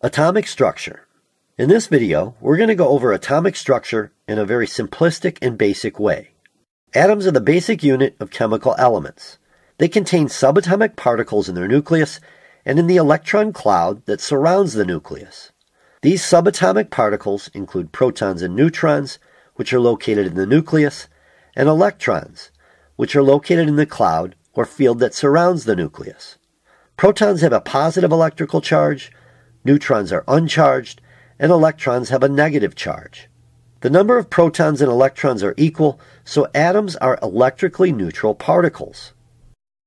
Atomic structure. In this video, we're going to go over atomic structure in a very simplistic and basic way. Atoms are the basic unit of chemical elements. They contain subatomic particles in their nucleus and in the electron cloud that surrounds the nucleus. These subatomic particles include protons and neutrons, which are located in the nucleus, and electrons, which are located in the cloud or field that surrounds the nucleus. Protons have a positive electrical charge, neutrons are uncharged, and electrons have a negative charge. The number of protons and electrons are equal, so atoms are electrically neutral particles.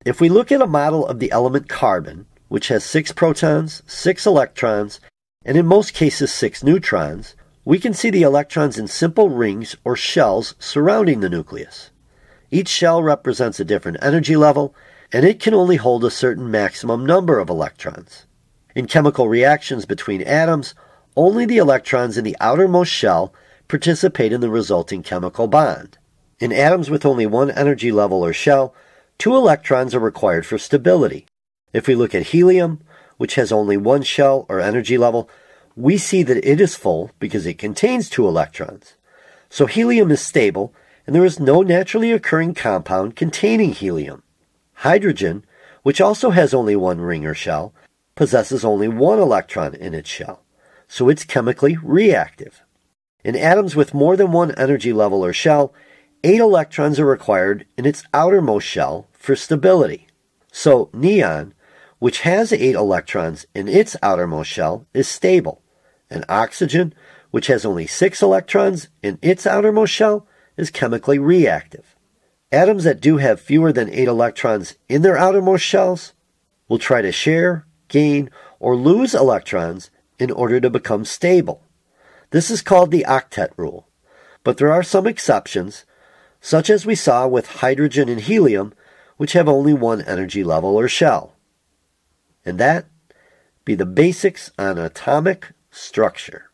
If we look at a model of the element carbon, which has six protons, six electrons, and in most cases six neutrons, we can see the electrons in simple rings or shells surrounding the nucleus. Each shell represents a different energy level, and it can only hold a certain maximum number of electrons. In chemical reactions between atoms, only the electrons in the outermost shell participate in the resulting chemical bond. In atoms with only one energy level or shell, two electrons are required for stability. If we look at helium, which has only one shell or energy level, we see that it is full because it contains two electrons. So helium is stable, and there is no naturally occurring compound containing helium. Hydrogen, which also has only one ring or shell, possesses only one electron in its shell, so it's chemically reactive. In atoms with more than one energy level or shell, eight electrons are required in its outermost shell for stability. So neon, which has eight electrons in its outermost shell, is stable, and oxygen, which has only six electrons in its outermost shell, is chemically reactive. Atoms that do have fewer than eight electrons in their outermost shells will try to share gain, or lose electrons in order to become stable. This is called the octet rule. But there are some exceptions, such as we saw with hydrogen and helium, which have only one energy level or shell. And that be the basics on atomic structure.